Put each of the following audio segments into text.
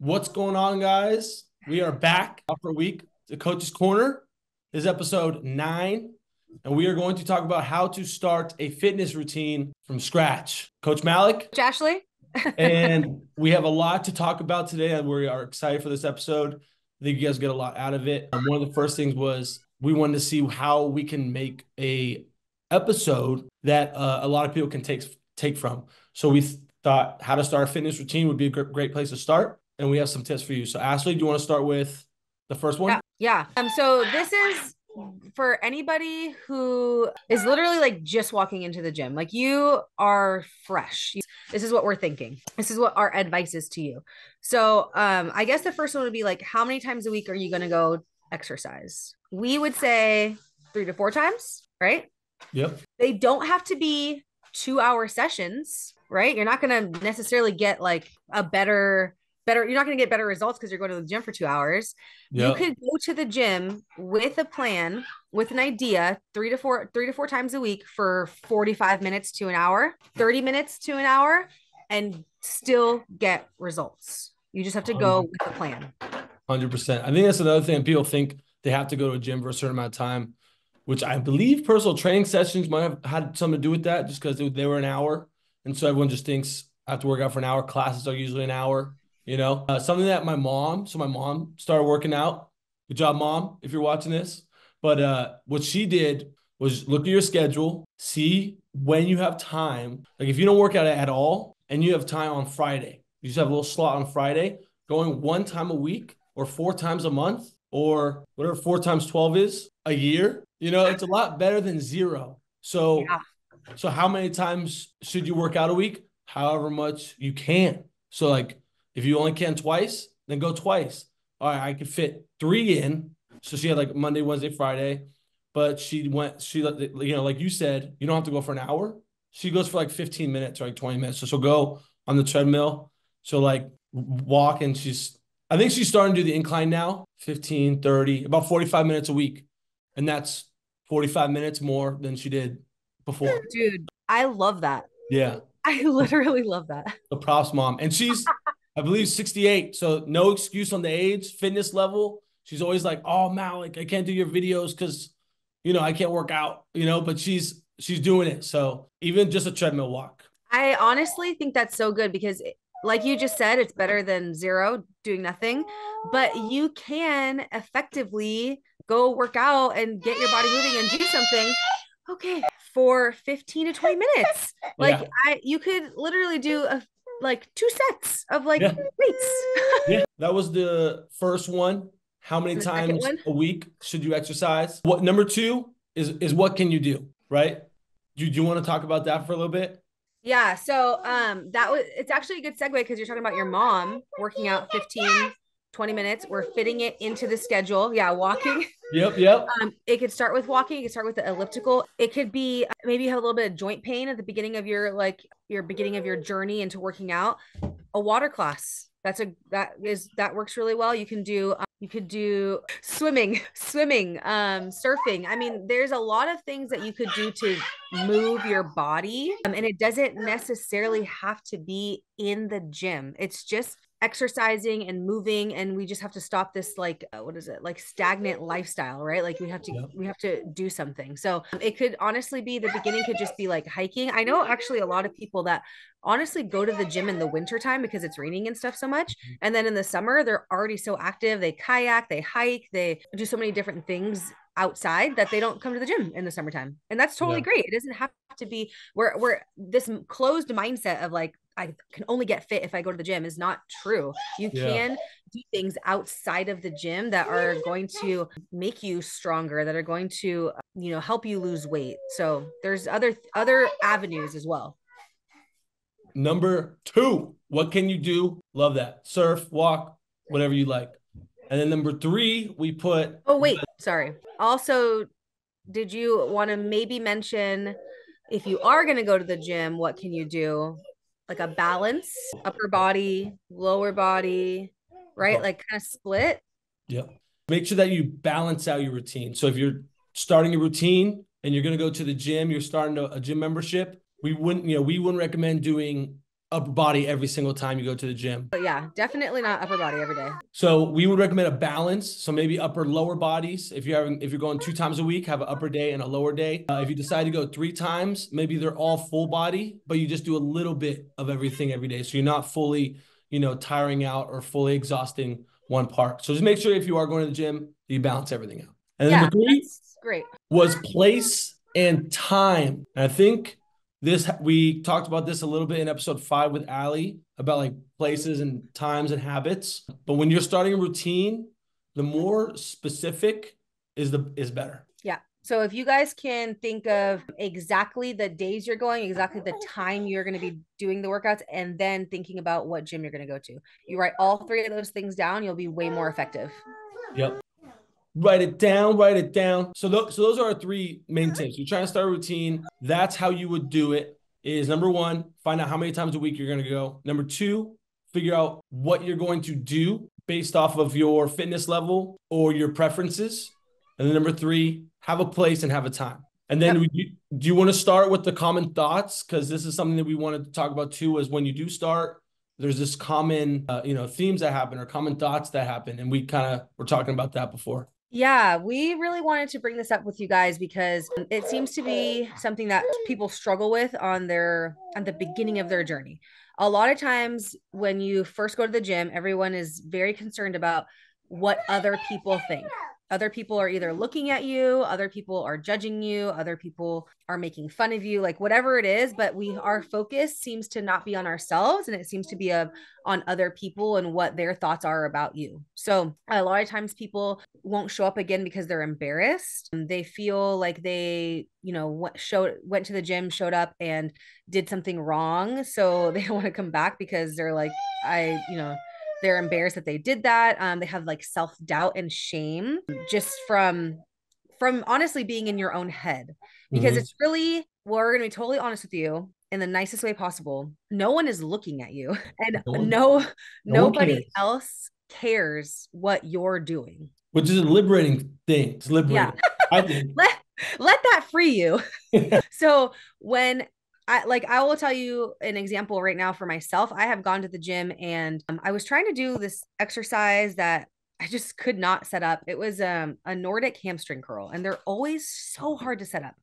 What's going on, guys? We are back for a week. The Coach's Corner is episode nine, and we are going to talk about how to start a fitness routine from scratch. Coach Malek, Coach Ashley, and we have a lot to talk about today, and we are excited for this episode. I think you guys get a lot out of it. And one of the first things was we wanted to see how we can make a episode that uh, a lot of people can take take from. So we thought how to start a fitness routine would be a great place to start and we have some tips for you. So, Ashley, do you want to start with the first one? Yeah. yeah. Um. So this is for anybody who is literally like just walking into the gym. Like you are fresh. This is what we're thinking. This is what our advice is to you. So, um, I guess the first one would be like, how many times a week are you going to go exercise? We would say three to four times, right? Yep. They don't have to be two hour sessions, right? You're not going to necessarily get like a better better you're not going to get better results because you're going to the gym for two hours. Yep. you could go to the gym with a plan with an idea three to four three to four times a week for 45 minutes to an hour 30 minutes to an hour and still get results. You just have to go with a plan. 100% i think that's another thing people think they have to go to a gym for a certain amount of time which i believe personal training sessions might have had something to do with that just because they were an hour. And so everyone just thinks I have to work out for an hour. Classes are usually an hour you know, uh, something that my mom, so my mom started working out. Good job, mom, if you're watching this. But uh, what she did was look at your schedule, see when you have time. Like if you don't work out at all and you have time on Friday, you just have a little slot on Friday, going one time a week or four times a month or whatever four times 12 is a year, you know, it's a lot better than zero. So, yeah. so how many times should you work out a week? However much you can. So like if you only can twice, then go twice. All right, I could fit three in. So she had like Monday, Wednesday, Friday, but she went, she, you know, like you said, you don't have to go for an hour. She goes for like 15 minutes or like 20 minutes. So she'll go on the treadmill. So like walk and she's, I think she's starting to do the incline now, 15, 30, about 45 minutes a week. And that's 45 minutes more than she did before. Dude, I love that. Yeah. I literally love that. The props mom. And she's I believe 68. So no excuse on the age, fitness level. She's always like, "Oh, Malek, I can't do your videos because, you know, I can't work out." You know, but she's she's doing it. So even just a treadmill walk. I honestly think that's so good because, like you just said, it's better than zero doing nothing. But you can effectively go work out and get your body moving and do something okay for 15 to 20 minutes like yeah. i you could literally do a like two sets of like yeah. weights. yeah, that was the first one. How many times a week should you exercise? What number two is is what can you do, right? Do, do you want to talk about that for a little bit? Yeah. So um that was it's actually a good segue because you're talking about your mom working out 15 20 minutes. We're fitting it into the schedule. Yeah, walking. Yep, yep. Um, it could start with walking. It could start with the elliptical. It could be maybe you have a little bit of joint pain at the beginning of your like your beginning of your journey into working out. A water class. That's a that is that works really well. You can do um, you could do swimming, swimming, um, surfing. I mean, there's a lot of things that you could do to move your body, um, and it doesn't necessarily have to be in the gym. It's just exercising and moving and we just have to stop this like uh, what is it? Like stagnant lifestyle right? Like we have to we have to do something. So it could honestly be the beginning could just be like hiking. I know actually a lot of people that honestly go to the gym in the winter time because it's raining and stuff so much mm-hmm. and then in the summer they're already so active they kayak they hike they do so many different things outside that they don't come to the gym in the summertime and that's totally yeah. great. It doesn't have to be where where this closed mindset of like I can only get fit if I go to the gym is not true. You yeah. can do things outside of the gym that are going to make you stronger, that are going to, you know, help you lose weight. So there's other other avenues as well. Number two, what can you do? Love that. Surf, walk, whatever you like. And then number three, we put. Oh, wait. Sorry. Also, did you want to maybe mention if you are going to go to the gym, what can you do? Like a balance, upper body, lower body, right? Oh. Like kind of split. Yeah. Make sure that you balance out your routine. So if you're starting a routine and you're going to go to the gym, you're starting a, a gym membership, we wouldn't, you know, we wouldn't recommend doing upper body every single time you go to the gym. But yeah, definitely not upper body every day. So we would recommend a balance. So maybe upper lower bodies. If you're having if you're going two times a week, have an upper day and a lower day. Uh, if you decide to go three times, maybe they're all full body, but you just do a little bit of everything every day. So you're not fully, you know, tiring out or fully exhausting one part. So just make sure if you are going to the gym, you balance everything out. And yeah, number three great. was place and time. And I think this we talked about this a little bit in episode five with Ali about like places and times and habits. But when you're starting a routine, the more specific is the is better. Yeah. So if you guys can think of exactly the days you're going, exactly the time you're going to be doing the workouts, and then thinking about what gym you're going to go to, you write all three of those things down, you'll be way more effective. Yep. Write it down, write it down. So, th- so those are our three main tips. You're trying to start a routine. That's how you would do it. Is number one, find out how many times a week you're going to go. Number two, figure out what you're going to do based off of your fitness level or your preferences. And then number three, have a place and have a time. And then yep. we, do you want to start with the common thoughts? Because this is something that we wanted to talk about too. Is when you do start, there's this common, uh, you know, themes that happen or common thoughts that happen, and we kind of were talking about that before. Yeah, we really wanted to bring this up with you guys because it seems to be something that people struggle with on their on the beginning of their journey. A lot of times when you first go to the gym, everyone is very concerned about what other people think other people are either looking at you other people are judging you other people are making fun of you like whatever it is but we our focus seems to not be on ourselves and it seems to be a, on other people and what their thoughts are about you. So a lot of times people won't show up again because they're embarrassed. They feel like they you know showed went to the gym showed up and did something wrong. So they don't want to come back because they're like i you know they're embarrassed that they did that. Um, they have like self-doubt and shame just from from honestly being in your own head. Because mm-hmm. it's really well, we're gonna be totally honest with you in the nicest way possible no one is looking at you. And no, one, no, no nobody else cares what you're doing. Which is a liberating thing. It's liberating. Yeah. I think. let, let that free you. So when I like I will tell you an example right now for myself. I have gone to the gym and um, I was trying to do this exercise that I just could not set up. It was um, a Nordic hamstring curl and they're always so hard to set up.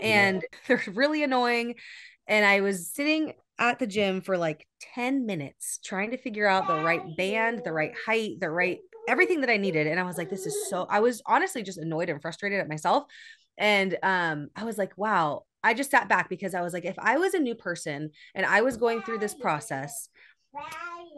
And yeah. they're really annoying. And I was sitting at the gym for like 10 minutes trying to figure out the right band, the right height, the right everything that I needed. And I was like, this is so I was honestly just annoyed and frustrated at myself. And um, I was like, wow, I just sat back because I was like, if I was a new person and I was going through this process,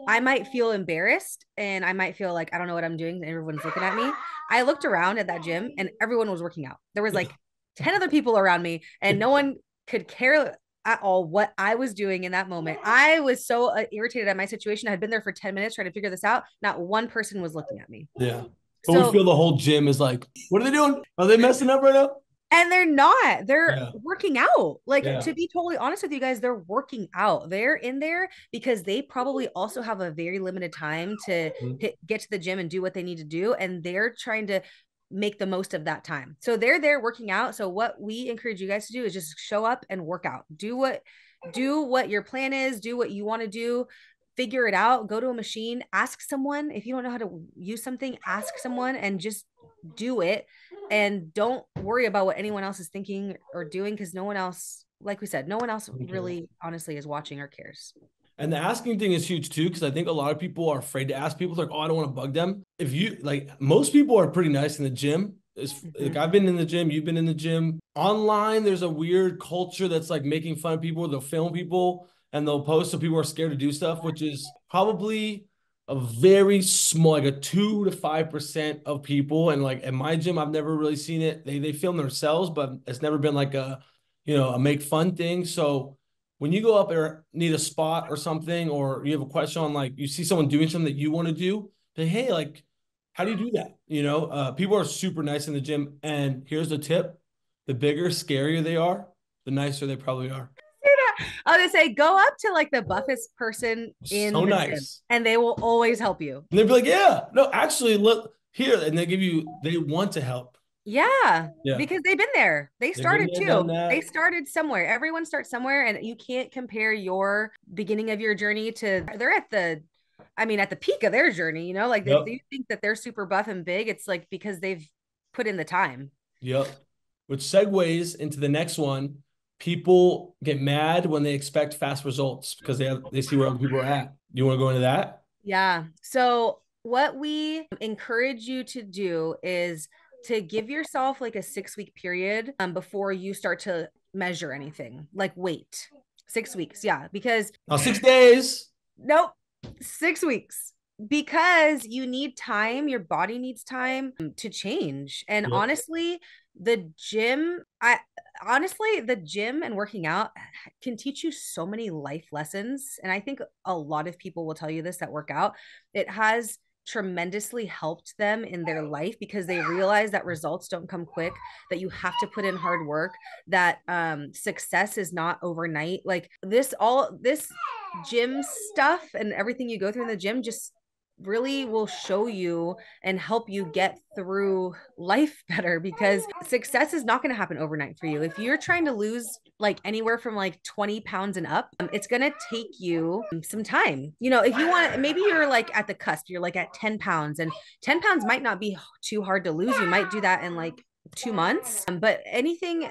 I might feel embarrassed and I might feel like I don't know what I'm doing and everyone's looking at me. I looked around at that gym and everyone was working out. There was like 10 other people around me and no one could care at all what I was doing in that moment. I was so uh, irritated at my situation. I had been there for 10 minutes trying to figure this out. Not one person was looking at me. Yeah. But so, we feel the whole gym is like, what are they doing? Are they messing up right now? And they're not they're yeah. working out. Like yeah. to be totally honest with you guys they're working out. They're in there because they probably also have a very limited time to mm-hmm. hit, get to the gym and do what they need to do and they're trying to make the most of that time. So they're there working out. So what we encourage you guys to do is just show up and work out. Do what do what your plan is do what you want to do figure it out go to a machine ask someone. If you don't know how to use something ask someone and just do it and don't worry about what anyone else is thinking or doing because no one else like we said no one else really honestly is watching or cares and the asking thing is huge too because i think a lot of people are afraid to ask people like oh i don't want to bug them if you like most people are pretty nice in the gym it's, mm-hmm. like I've been in the gym, you've been in the gym. Online, there's a weird culture that's like making fun of people. They'll film people and they'll post so people are scared to do stuff, which is probably a very small, like a two to five percent of people. And like at my gym, I've never really seen it. They they film themselves, but it's never been like a you know a make fun thing. So when you go up or need a spot or something, or you have a question on like you see someone doing something that you want to do, say, hey, like, how do you do that? You know, uh, people are super nice in the gym. And here's the tip: the bigger, scarier they are, the nicer they probably are. I was gonna say, go up to like the buffest person in so nice. and they will always help you. And they'll be like, Yeah, no, actually, look here, and they give you they want to help. Yeah, Yeah. because they've been there. They started there, too. They started somewhere. Everyone starts somewhere, and you can't compare your beginning of your journey to they're at the, I mean, at the peak of their journey. You know, like Yep. you think that they're super buff and big, it's like because they've put in the time. Yep. Which segues into the next one. People get mad when they expect fast results because they have they see where other people are at. You want to go into that? Yeah. So what we encourage you to do is to give yourself like a six week period um, before you start to measure anything, like weight. Six weeks, yeah, because six days. Nope. Six weeks. Because you need time, your body needs time to change. And honestly, the gym, I honestly, the gym and working out can teach you so many life lessons. And I think a lot of people will tell you this that work out. It has tremendously helped them in their life because they realize that results don't come quick that you have to put in hard work that um success is not overnight like this all this gym stuff and everything you go through in the gym just really will show you and help you get through life better because success is not going to happen overnight for you. If you're trying to lose like anywhere from like 20 pounds and up, um, it's going to take you some time. You know, if you want, maybe you're like at the cusp, you're like at 10 pounds, and 10 pounds might not be too hard to lose. You might do that in like two months, Um, but anything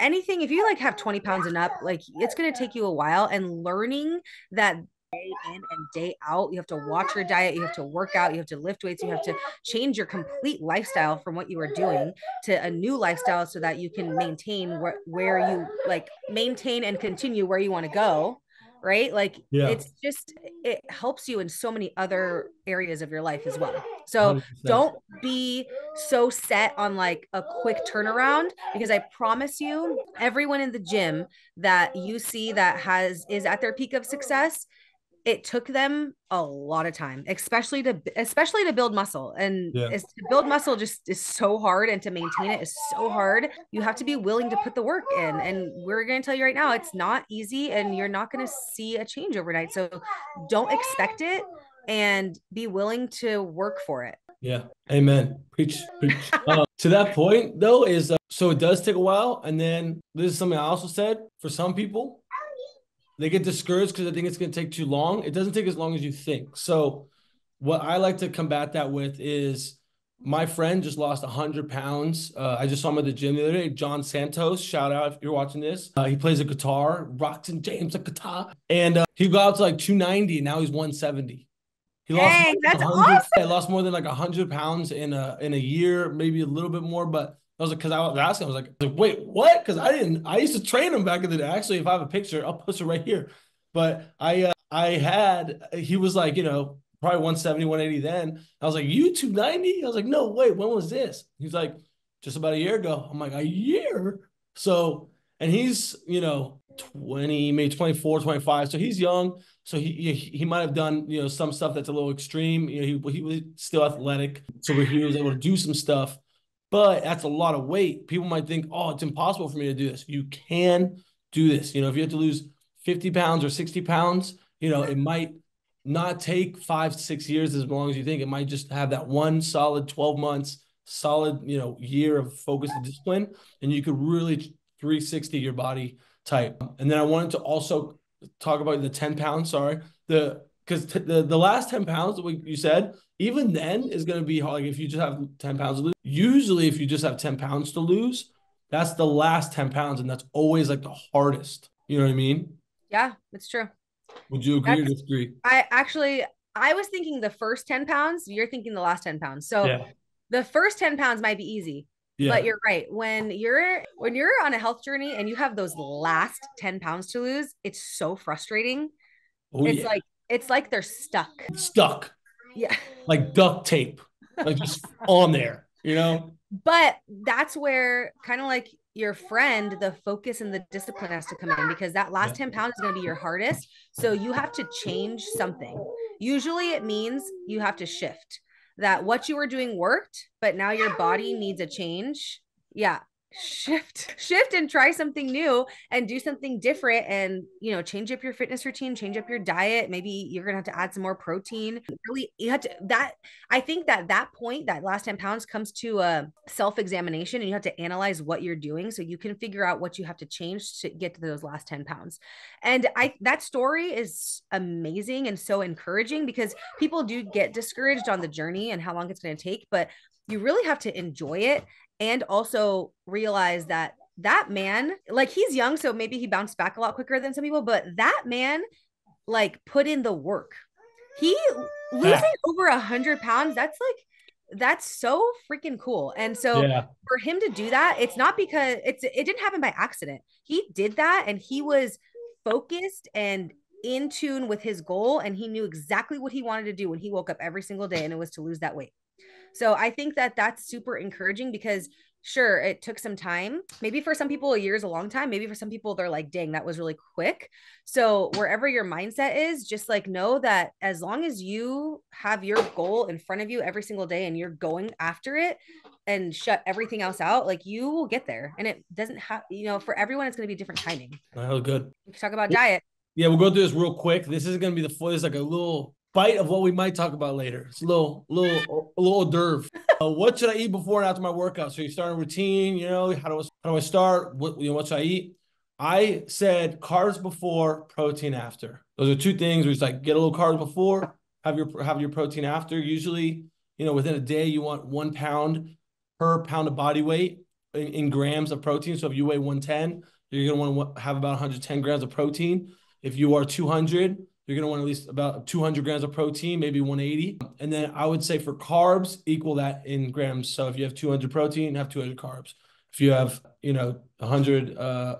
anything if you like have 20 pounds and up like it's going to take you a while and learning that day in and day out you have to watch your diet you have to work out you have to lift weights you have to change your complete lifestyle from what you were doing to a new lifestyle so that you can maintain where, where you like maintain and continue where you want to go right like Yeah. it's just it helps you in so many other areas of your life as well so 100%. don't be so set on like a quick turnaround because I promise you, everyone in the gym that you see that has is at their peak of success, it took them a lot of time, especially to especially to build muscle. And Yeah. is to build muscle just is so hard and to maintain it is so hard. You have to be willing to put the work in. And we're gonna tell you right now, it's not easy and you're not gonna see a change overnight. So don't expect it and be willing to work for it. Yeah. Amen. Preach. Preach. Uh, to that point, though, is uh, so it does take a while. And then this is something I also said for some people, they get discouraged because they think it's going to take too long. It doesn't take as long as you think. So, what I like to combat that with is my friend just lost 100 pounds. Uh, I just saw him at the gym the other day. John Santos, shout out if you're watching this. Uh, he plays a guitar, Roxon James, a guitar. And uh, he got up to like 290. Now he's 170. He lost Dang, more than that's awesome. I lost more than like hundred pounds in a in a year, maybe a little bit more. But I was like, because I was asking, I was like, wait, what? Because I didn't. I used to train him back in the day. Actually, if I have a picture, I'll post it right here. But I uh, I had he was like, you know, probably 170, 180 then. I was like, you 290? I was like, no, wait, when was this? He's like, just about a year ago. I'm like, a year? So, and he's, you know, 20, maybe 24, 25. So he's young. So he he, he might have done, you know, some stuff that's a little extreme. You know, he, he was still athletic. So he was able to do some stuff. But that's a lot of weight. People might think, oh, it's impossible for me to do this. You can do this. You know, if you have to lose 50 pounds or 60 pounds, you know, it might not take five, six years as long as you think. It might just have that one solid 12 months, solid, you know, year of focus and discipline. And you could really 360 your body type. And then I wanted to also talk about the 10 pounds. Sorry. The because t- the, the last 10 pounds that we, you said, even then is going to be hard. Like if you just have 10 pounds to lose, usually if you just have 10 pounds to lose, that's the last 10 pounds. And that's always like the hardest. You know what I mean? Yeah, it's true. Would you agree or That's- disagree? I actually I was thinking the first 10 pounds, you're thinking the last 10 pounds. So Yeah. the first 10 pounds might be easy, Yeah. but you're right. When you're when you're on a health journey and you have those last 10 pounds to lose, it's so frustrating. oh, it's yeah. like it's like they're stuck. stuck Yeah. like duct tape, like just on there, you know? But that's where kind of like your friend, the focus and the discipline has to come in because that last Yeah. 10 pounds is going to be your hardest. So you have to change something. Usually it means you have to shift that what you were doing worked, but now your body needs a change. Yeah. Shift shift and try something new and do something different and you know change up your fitness routine change up your diet. Maybe you're gonna have to add some more protein. Really you have to that i think that that point that last 10 pounds comes to a self-examination and you have to analyze what you're doing so you can figure out what you have to change to get to those last 10 pounds. And i that story is amazing and so encouraging because people do get discouraged on the journey and how long it's going to take but you really have to enjoy it and also realize that that man, like he's young, so maybe he bounced back a lot quicker than some people, but that man like put in the work. He losing over a hundred pounds, that's like that's so freaking cool. And so yeah. for him to do that, it's not because it's it didn't happen by accident. He did that and he was focused and in tune with his goal and he knew exactly what he wanted to do when he woke up every single day and it was to lose that weight. So I think that that's super encouraging because sure it took some time. Maybe for some people a year is a long time. Maybe for some people they're like dang that was really quick. So wherever your mindset is just like know that as long as you have your goal in front of you every single day and you're going after it and shut everything else out like you will get there. And it doesn't have you know for everyone it's going to be different timing. Oh good. We can talk about diet. yeah we'll go through this real quick. This is going to be the this is like a little bite of what we might talk about later. It's a little, little, a little hors d'oeuvre. Uh, what should I eat before and after my workout? So you start a routine. You know, how do I, how do I start? What you know, what should I eat? I said carbs before, protein after. Those are two things. Where it's like get a little carbs before, have your have your protein after. Usually, you know, within a day, you want one pound per pound of body weight in, in grams of protein. So if you weigh 110, you're gonna want to have about 110 grams of protein. If you are 200, you're going to want at least about 200 grams of protein, maybe 180. And then I would say for carbs, equal that in grams. So if you have 200 protein, have 200 carbs. If you have, you know, 150, uh,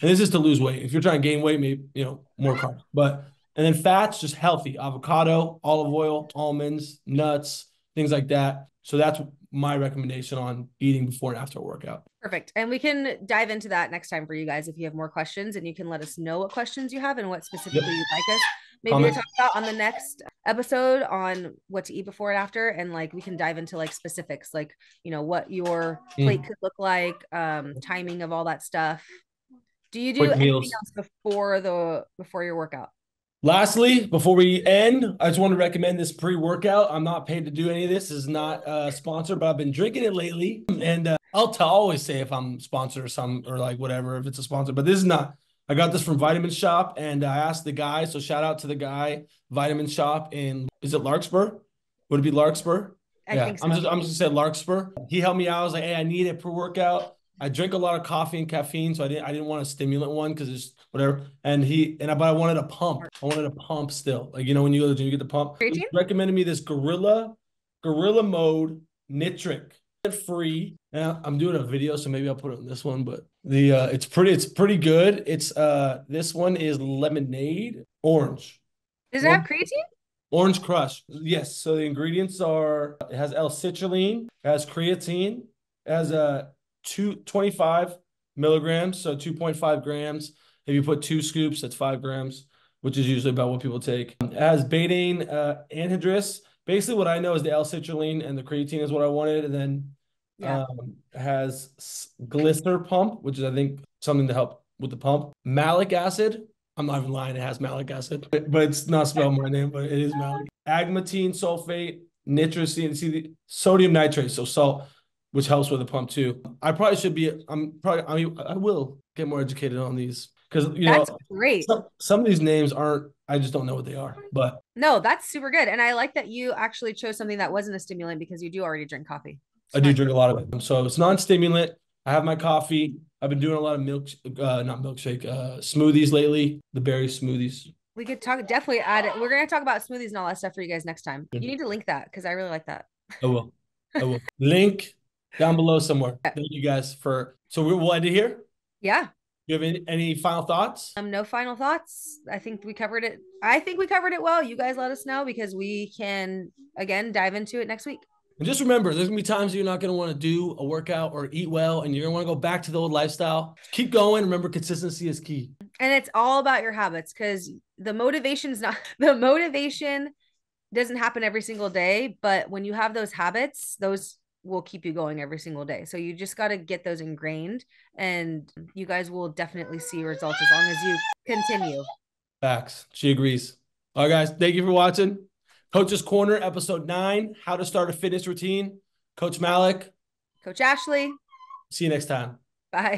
and this is to lose weight. If you're trying to gain weight, maybe, you know, more carbs. But, and then fats, just healthy avocado, olive oil, almonds, nuts, things like that. So that's my recommendation on eating before and after a workout. Perfect. And we can dive into that next time for you guys if you have more questions and you can let us know what questions you have and what specifically yep. you'd like us. Maybe Comment. we talk about on the next episode on what to eat before and after. And like we can dive into like specifics, like, you know, what your mm. plate could look like, um, timing of all that stuff. Do you do Quick anything meals. else before the before your workout? Lastly, before we end, I just want to recommend this pre-workout. I'm not paid to do any of this. this is not uh, sponsored, but I've been drinking it lately, and uh, I'll tell, always say if I'm sponsored or some or like whatever if it's a sponsor. But this is not. I got this from Vitamin Shoppe, and I asked the guy. So shout out to the guy, Vitamin Shoppe in is it Larkspur? Would it be Larkspur? I yeah, so. I'm just I'm just gonna say Larkspur. He helped me out. I was like, hey, I need it pre workout. I drink a lot of coffee and caffeine, so I didn't I didn't want a stimulant one because it's whatever. And he and I but I wanted a pump. I wanted a pump still. Like you know when you go to the gym, you get the pump. He recommended me this Gorilla Gorilla Mode Nitric free. And I'm doing a video, so maybe I'll put it on this one. But the uh, it's pretty it's pretty good. It's uh this one is lemonade orange. Does it have creatine? Orange Crush. Yes. So the ingredients are it has L-citrulline, it has creatine, it has a uh, two, 25 milligrams, so 2.5 grams. If you put two scoops, that's five grams, which is usually about what people take. It has betaine uh, anhydrous. Basically, what I know is the L-citrulline and the creatine is what I wanted, and then yeah. um, has GlycerPump, which is I think something to help with the pump. Malic acid. I'm not even lying. It has malic acid, but, it's not spelled my name, but it is malic. Agmatine sulfate, nitrocine, see the sodium nitrate, so salt, which helps with the pump too. I probably should be. I'm probably. I mean, I will get more educated on these because you that's know great. Some, some of these names aren't. I just don't know what they are. But no, that's super good, and I like that you actually chose something that wasn't a stimulant because you do already drink coffee. I do drink a lot of it, so it's non-stimulant. I have my coffee. I've been doing a lot of milk, uh, not milkshake, uh, smoothies lately. The berry smoothies. We could talk definitely add it. We're gonna talk about smoothies and all that stuff for you guys next time. Mm-hmm. You need to link that because I really like that. I will. I will link down below somewhere. Thank you guys for. So we'll end it here. Yeah. You have any, any final thoughts? Um, no final thoughts. I think we covered it. I think we covered it well. You guys let us know because we can again dive into it next week. And just remember, there's gonna be times you're not gonna want to do a workout or eat well, and you're gonna want to go back to the old lifestyle. Keep going. Remember, consistency is key. And it's all about your habits because the motivation's not the motivation doesn't happen every single day, but when you have those habits, those will keep you going every single day. So you just got to get those ingrained and you guys will definitely see results as long as you continue. Facts. She agrees. All right, guys. Thank you for watching. Coach's Corner, episode nine How to Start a Fitness Routine. Coach Malek. Coach Ashley. See you next time. Bye.